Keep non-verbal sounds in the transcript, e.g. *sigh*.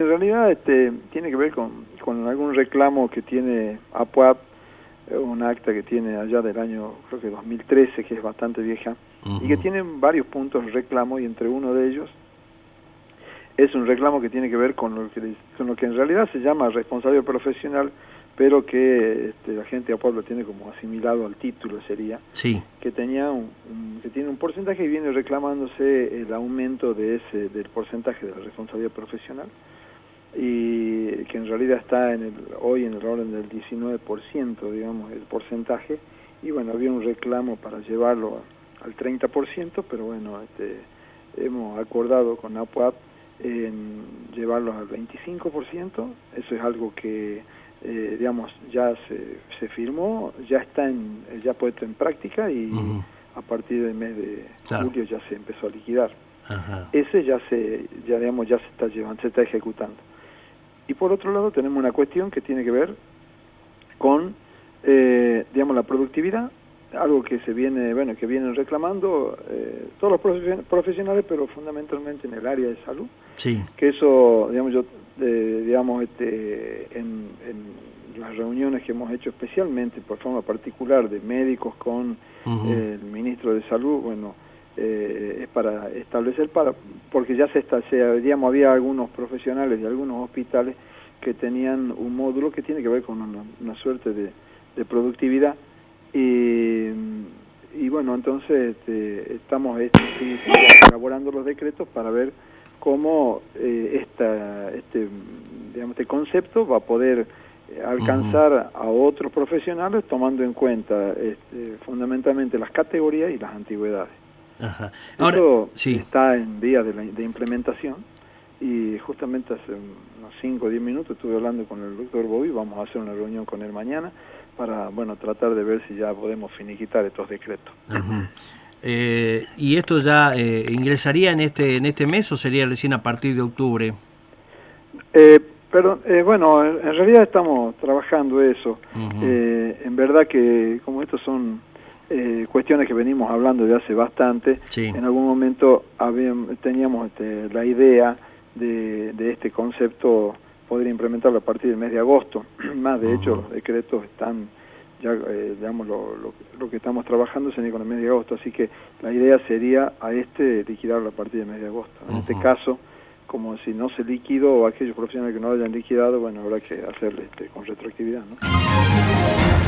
En realidad este, tiene que ver con, con algún reclamo que tiene APUAP, eh, un acta que tiene allá del año, creo que 2013, que es bastante vieja, y que tiene varios puntos de reclamo, y entre uno de ellos es un reclamo que tiene que ver con lo que, con lo que en realidad se llama responsable profesional, pero que este, la gente de Pueblo tiene como asimilado al título sería sí. que tenía un, que tiene un porcentaje y viene reclamándose el aumento de ese del porcentaje de la responsabilidad profesional y que en realidad está en el, hoy en el orden del 19%, digamos, el porcentaje, y bueno, había un reclamo para llevarlo al 30%, pero bueno, este, hemos acordado con APUAP en llevarlo al 25%, eso es algo que, eh, digamos, ya se, se firmó, ya está en, ya puesto en práctica y a partir del mes de julio ya se empezó a liquidar. Ese ya se, ya digamos, ya se está llevando, se está ejecutando. Y por otro lado tenemos una cuestión que tiene que ver con, eh, digamos, la productividad, algo que se viene, bueno, que vienen reclamando eh, todos los profesionales, pero fundamentalmente en el área de salud. Sí. Que eso, digamos, yo, eh, digamos, este, en, en, las reuniones que hemos hecho especialmente por forma particular de médicos con el ministro de Salud, bueno, eh, es para establecer para porque ya se está se, digamos había algunos profesionales de algunos hospitales que tenían un módulo que tiene que ver con una, suerte de, productividad. Y, y bueno entonces este, estamos este, elaborando los decretos para ver cómo eh, esta, este digamos este concepto va a poder alcanzar a otros profesionales tomando en cuenta este, fundamentalmente las categorías y las antigüedades Ajá. Ahora, Esto sí. está en vías de, de, implementación y justamente hace unos 5 o 10 minutos estuve hablando con el doctor Bobby, vamos a hacer una reunión con él mañana para bueno tratar de ver si ya podemos finiquitar estos decretos. eh, ¿Y esto ya eh, ingresaría en este en este mes o sería recién a partir de octubre? Eh, pero eh, bueno, en, realidad estamos trabajando eso. eh, en verdad que como estos son eh, cuestiones que venimos hablando de hace bastante. En algún momento habíamos, teníamos este, la idea de, de, este concepto poder implementarlo a partir del mes de agosto. *clears throat* Más de hecho, los decretos están ya, eh, digamos, lo, lo, lo, que estamos trabajando sería con el mes de agosto. Así que la idea sería a este liquidarlo a partir del mes de agosto. En este caso, como si no se liquidó o aquellos profesionales que no lo hayan liquidado, bueno, habrá que hacerle este, con retroactividad. ¿no?